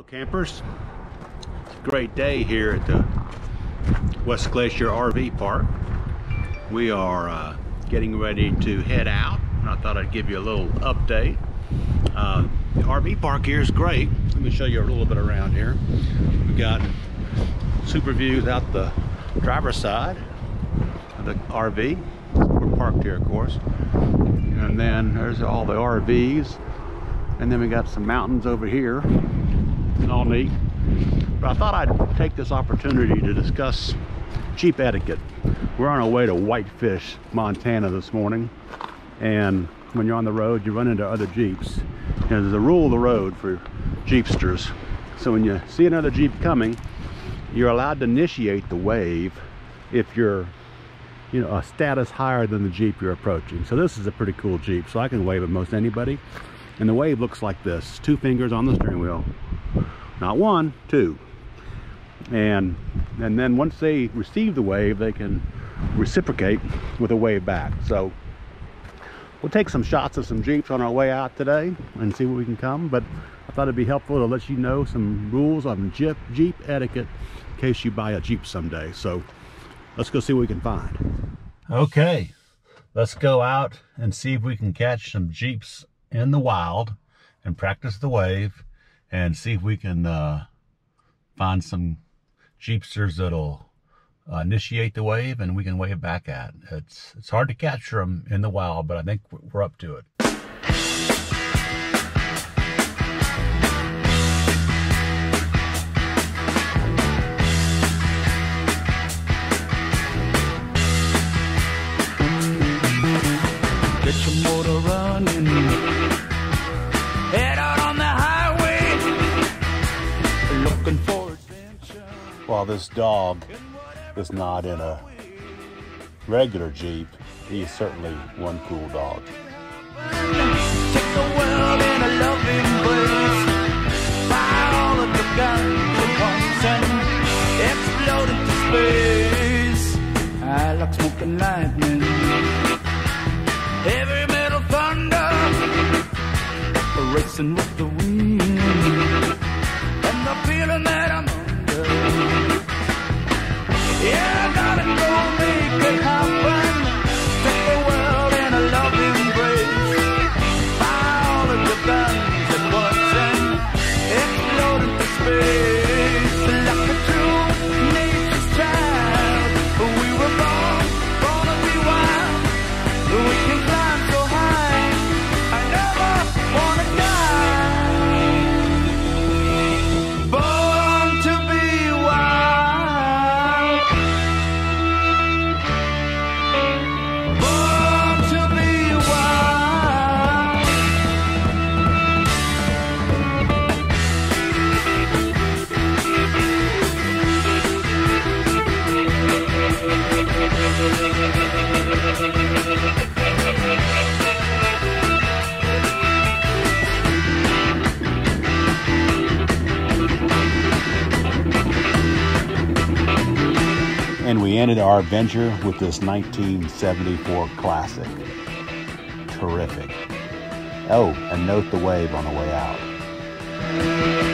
Hello campers. It's a great day here at the West Glacier RV Park. We are uh, getting ready to head out. I thought I'd give you a little update. Uh, the RV park here is great. Let me show you a little bit around here. We've got super views out the driver's side of the RV. We're parked here, of course. And then there's all the RVs. And then we got some mountains over here. It's all neat. But I thought I'd take this opportunity to discuss Jeep etiquette. We're on our way to Whitefish, Montana this morning. And when you're on the road, you run into other Jeeps. And there's a rule of the road for Jeepsters. So when you see another Jeep coming, you're allowed to initiate the wave if you're you know a status higher than the Jeep you're approaching. So this is a pretty cool Jeep. So I can wave at most anybody. And the wave looks like this. Two fingers on the steering wheel. Not one, two. And and then once they receive the wave, they can reciprocate with a wave back. So we'll take some shots of some Jeeps on our way out today and see what we can come. But I thought it'd be helpful to let you know some rules on Jeep, Jeep etiquette in case you buy a Jeep someday. So let's go see what we can find. Okay, let's go out and see if we can catch some Jeeps in the wild and practice the wave and see if we can uh, find some Jeepsters that'll uh, initiate the wave and we can wave back at. It's, it's hard to capture them in the wild, but I think we're up to it. Get your motor running. Looking for adventure. While this dog is not in a regular Jeep, he's certainly one cool dog. Take the world in a loving embrace. Fire all of the guns at and explode into space. I like smoking lightning. Heavy metal thunder. Racing with the wind. And we ended our adventure with this 1974 classic. Terrific. Oh, and note the wave on the way out.